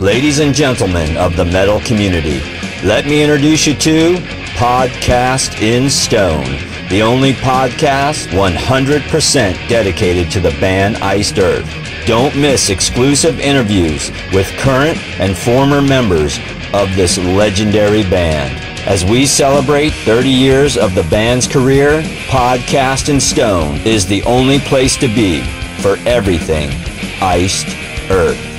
Ladies and gentlemen of the metal community, let me introduce you to Podcast in Stone, the only podcast 100% dedicated to the band Iced Earth. Don't miss exclusive interviews with current and former members of this legendary band. As we celebrate 30 years of the band's career, Podcast in Stone is the only place to be for everything Iced Earth.